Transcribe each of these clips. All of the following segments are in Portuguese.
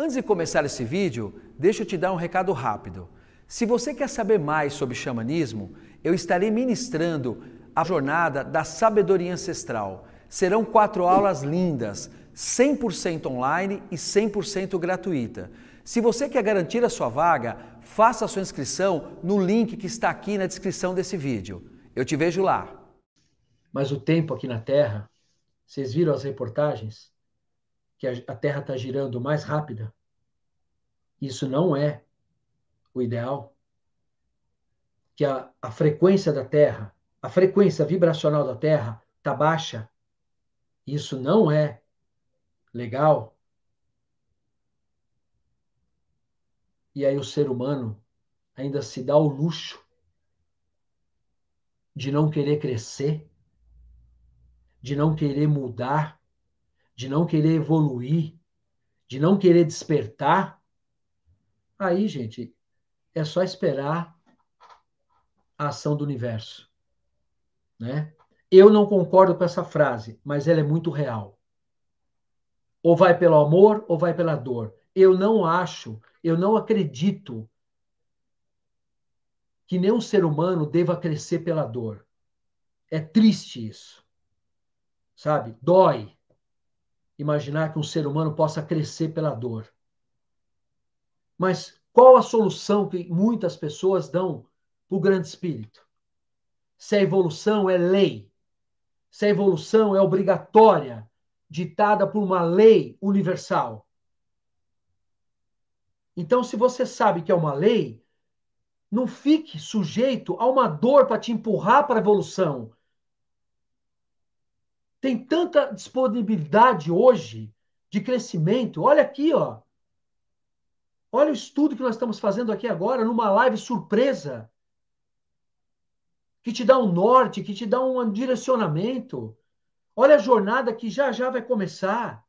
Antes de começar esse vídeo, deixa eu te dar um recado rápido. Se você quer saber mais sobre xamanismo, eu estarei ministrando a jornada da sabedoria ancestral. Serão quatro aulas lindas, 100% online e 100% gratuita. Se você quer garantir a sua vaga, faça a sua inscrição no link que está aqui na descrição desse vídeo. Eu te vejo lá. Mas o tempo aqui na Terra, vocês viram as reportagens? Que a Terra está girando mais rápida? Isso não é o ideal. Que a, a frequência da Terra, a frequência vibracional da Terra está baixa. Isso não é legal. E aí o ser humano ainda se dá o luxo de não querer crescer, de não querer mudar, de não querer evoluir, de não querer despertar. Aí, gente, é só esperar a ação do universo, né? Eu não concordo com essa frase, mas ela é muito real. Ou vai pelo amor ou vai pela dor. Eu não acho eu não acredito que nenhum ser humano deva crescer pela dor. É triste isso. Sabe? Dói imaginar que um ser humano possa crescer pela dor. Mas qual a solução que muitas pessoas dão para o grande espírito? Se a evolução é lei, se a evolução é obrigatória, ditada por uma lei universal, então, se você sabe que é uma lei, não fique sujeito a uma dor para te empurrar para a evolução. Tem tanta disponibilidade hoje de crescimento. Olha aqui, ó. Olha o estudo que nós estamos fazendo aqui agora, numa live surpresa, que te dá um norte, que te dá um direcionamento. Olha a jornada que já já vai começar.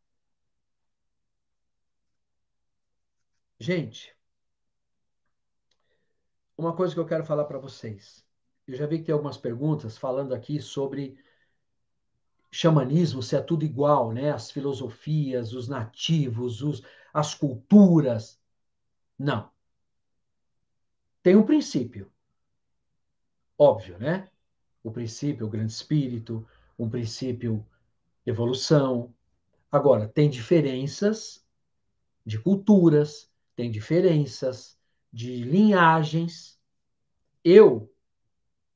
Gente, uma coisa que eu quero falar para vocês. Eu já vi que tem algumas perguntas falando aqui sobre xamanismo, se é tudo igual, né? As filosofias, os nativos, os, as culturas. Não. Tem um princípio. Óbvio, né? O princípio, o grande espírito, um princípio evolução. Agora, tem diferenças de culturas, tem diferenças de linhagens. Eu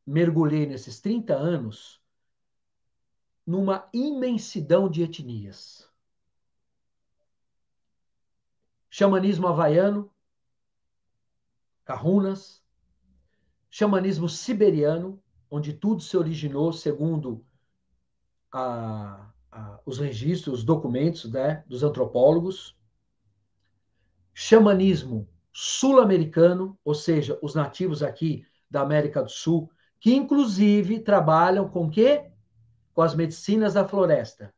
mergulhei nesses 30 anos numa imensidão de etnias. Xamanismo havaiano, Kahunas, xamanismo siberiano, onde tudo se originou segundo a, a, os registros, os documentos né, dos antropólogos xamanismo sul-americano, ou seja, os nativos aqui da América do Sul, que inclusive trabalham com quê? Com as medicinas da floresta.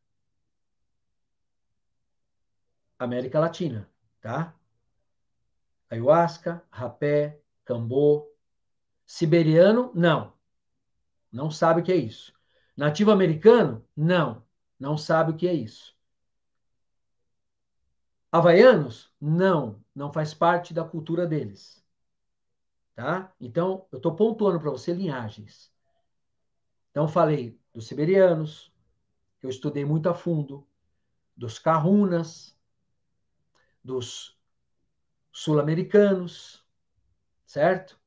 América Latina, tá? Ayahuasca, rapé, cambô. Siberiano, não. Não sabe o que é isso. Nativo americano, não. Não sabe o que é isso. Havaianos? Não, não faz parte da cultura deles. Tá? Então, eu estou pontuando para você linhagens. Então, falei dos siberianos, eu estudei muito a fundo, dos carrunas, dos sul-americanos, certo?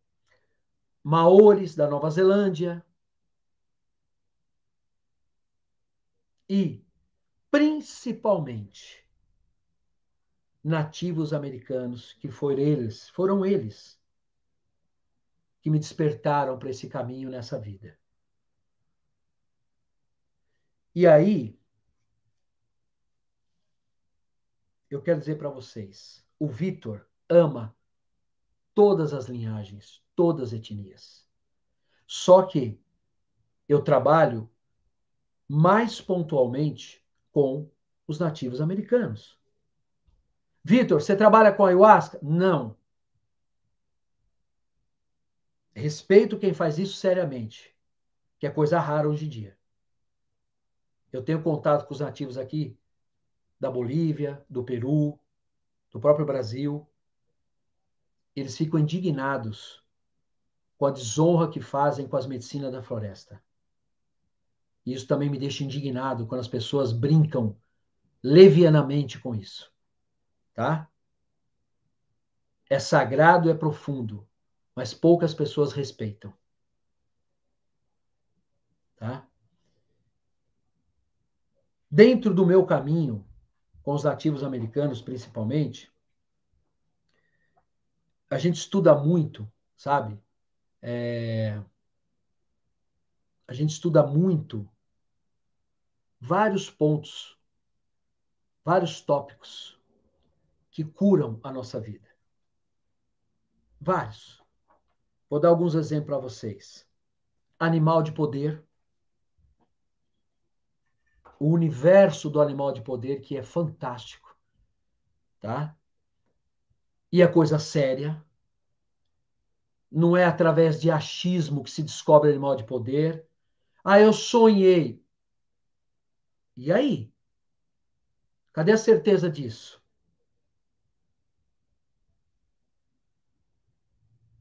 Maores da Nova Zelândia. E, principalmente, nativos americanos, que foram eles, foram eles que me despertaram para esse caminho nessa vida. E aí, eu quero dizer para vocês, o Vitor ama todas as linhagens, todas as etnias. Só que eu trabalho mais pontualmente com os nativos americanos. Vitor, você trabalha com ayahuasca? Não. Respeito quem faz isso seriamente, que é coisa rara hoje em dia. Eu tenho contato com os nativos aqui da Bolívia, do Peru, do próprio Brasil, eles ficam indignados com a desonra que fazem com as medicinas da floresta. E isso também me deixa indignado quando as pessoas brincam levianamente com isso. Tá? É sagrado, é profundo, mas poucas pessoas respeitam. Tá? Dentro do meu caminho, com os nativos americanos principalmente, a gente estuda muito, sabe? É... A gente estuda muito vários pontos, vários tópicos que curam a nossa vida. Vários. Vou dar alguns exemplos para vocês. Animal de poder. O universo do animal de poder, que é fantástico. Tá? E a coisa séria. Não é através de achismo que se descobre animal de poder. Ah, eu sonhei. E aí? Cadê a certeza disso?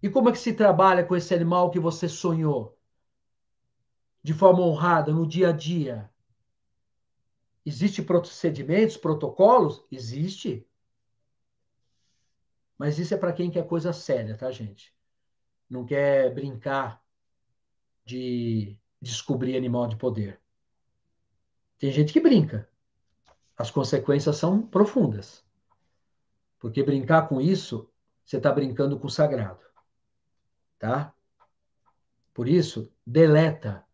E como é que se trabalha com esse animal que você sonhou? De forma honrada, no dia a dia? Existem procedimentos, protocolos? Existe. Mas isso é para quem quer coisa séria, tá, gente? Não quer brincar de descobrir animal de poder. Tem gente que brinca. As consequências são profundas. Porque brincar com isso, você está brincando com o sagrado. Tá? Por isso, deleta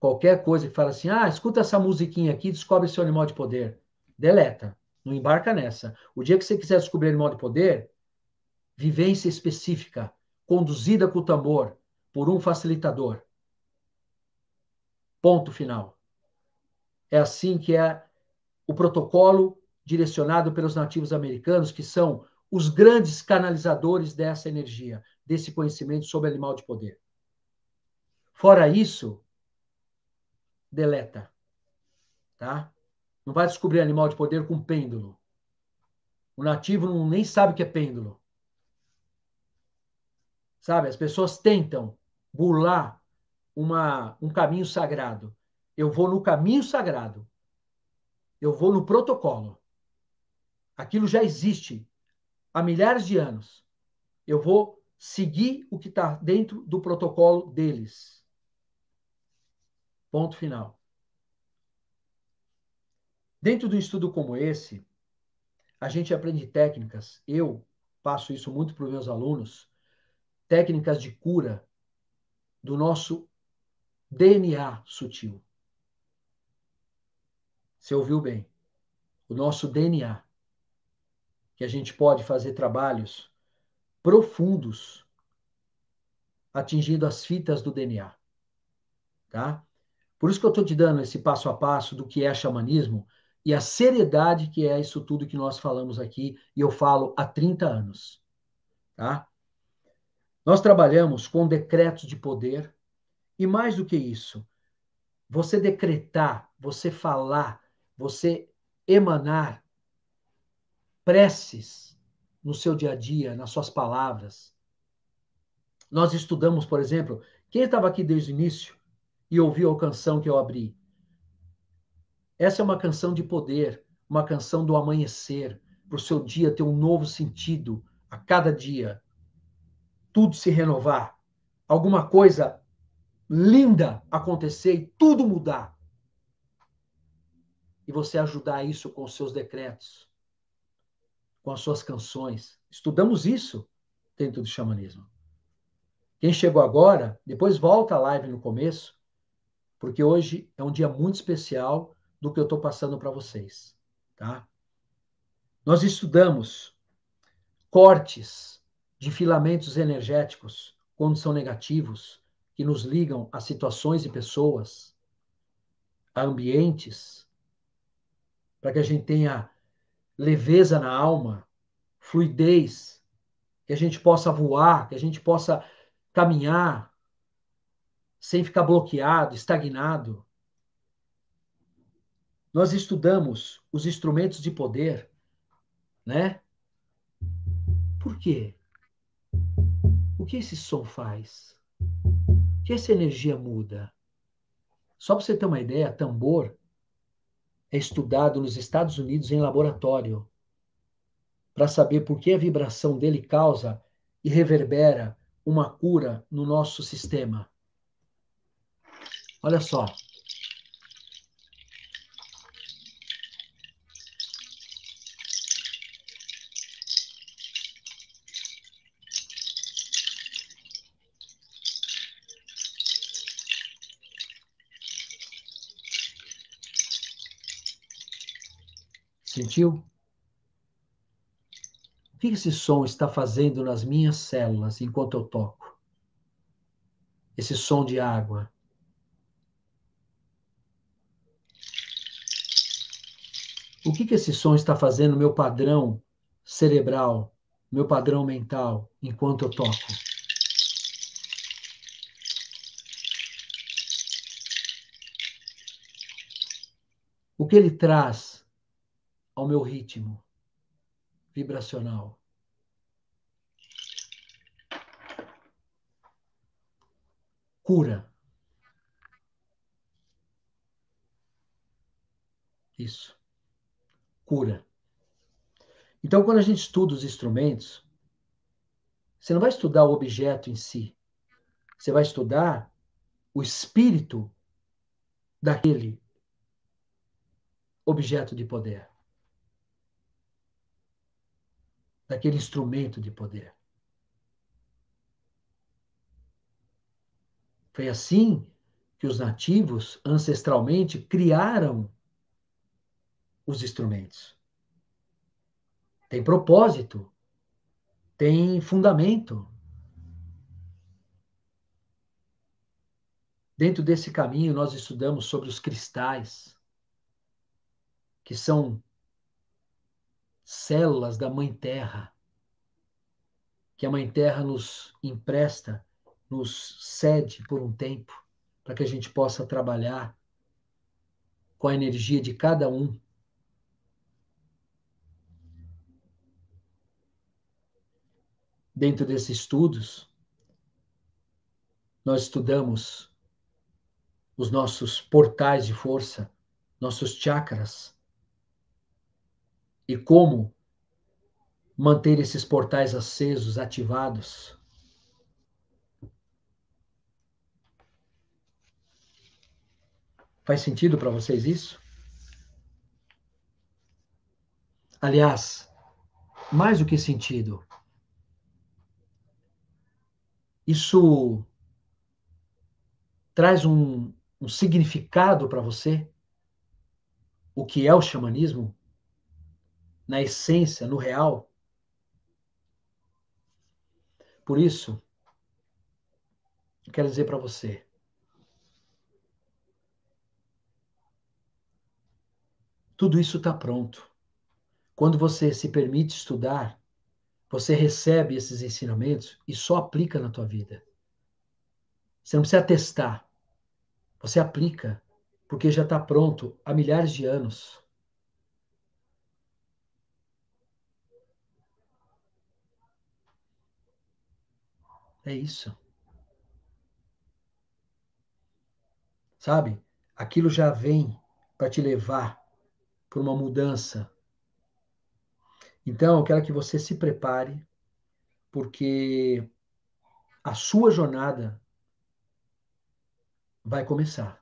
qualquer coisa que fala assim: ah, escuta essa musiquinha aqui, descobre seu animal de poder. Deleta. Não embarca nessa. O dia que você quiser descobrir animal de poder, vivência específica, conduzida com o tambor, por um facilitador. Ponto final. É assim que é o protocolo direcionado pelos nativos americanos, que são os grandes canalizadores dessa energia, desse conhecimento sobre animal de poder. Fora isso, deleta. Tá? Não vai descobrir animal de poder com pêndulo. O nativo não, nem sabe o que é pêndulo. Sabe? As pessoas tentam burlar uma, um caminho sagrado. Eu vou no caminho sagrado. Eu vou no protocolo. Aquilo já existe há milhares de anos. Eu vou seguir o que está dentro do protocolo deles. Ponto final. Dentro de um estudo como esse, a gente aprende técnicas. Eu passo isso muito para os meus alunos. Técnicas de cura do nosso DNA sutil. Você ouviu bem? O nosso DNA. Que a gente pode fazer trabalhos profundos atingindo as fitas do DNA. Tá? Por isso que eu estou te dando esse passo a passo do que é xamanismo e a seriedade que é isso tudo que nós falamos aqui, e eu falo há 30 anos. Tá? Nós trabalhamos com decretos de poder, e mais do que isso, você decretar, você falar, você emanar preces no seu dia a dia, nas suas palavras. Nós estudamos, por exemplo, quem estava aqui desde o início e ouviu a canção que eu abri? Essa é uma canção de poder, uma canção do amanhecer, para o seu dia ter um novo sentido a cada dia. Tudo se renovar, alguma coisa linda acontecer e tudo mudar e você ajudar isso com os seus decretos, com as suas canções. Estudamos isso dentro do xamanismo. Quem chegou agora, depois volta a live no começo, porque hoje é um dia muito especial do que eu estou passando para vocês, tá? Nós estudamos cortes de filamentos energéticos quando são negativos, que nos ligam a situações e pessoas, a ambientes, para que a gente tenha leveza na alma, fluidez, que a gente possa voar, que a gente possa caminhar sem ficar bloqueado, estagnado. Nós estudamos os instrumentos de poder, né? por quê? O que esse som faz? O que essa energia muda? Só para você ter uma ideia, tambor é estudado nos Estados Unidos em laboratório para saber por que a vibração dele causa e reverbera uma cura no nosso sistema. Olha só. Sentiu? O que esse som está fazendo nas minhas células enquanto eu toco? Esse som de água. O que, que esse som está fazendo no meu padrão cerebral, meu padrão mental, enquanto eu toco? O que ele traz ao meu ritmo vibracional. Cura. Isso. Cura. Então, quando a gente estuda os instrumentos, você não vai estudar o objeto em si. Você vai estudar o espírito daquele objeto de poder. daquele instrumento de poder. Foi assim que os nativos, ancestralmente, criaram os instrumentos. Tem propósito, tem fundamento. Dentro desse caminho, nós estudamos sobre os cristais, que são células da Mãe Terra, que a Mãe Terra nos empresta, nos cede por um tempo, para que a gente possa trabalhar com a energia de cada um. Dentro desses estudos, nós estudamos os nossos portais de força, nossos chakras, e como manter esses portais acesos, ativados. Faz sentido para vocês isso? Aliás, mais do que sentido, isso traz um, um significado para você? O que é o xamanismo? na essência, no real. Por isso, eu quero dizer para você, tudo isso está pronto. Quando você se permite estudar, você recebe esses ensinamentos e só aplica na tua vida. Você não precisa testar. Você aplica, porque já está pronto há milhares de anos. É isso. Sabe? Aquilo já vem para te levar para uma mudança. Então, eu quero que você se prepare, porque a sua jornada vai começar.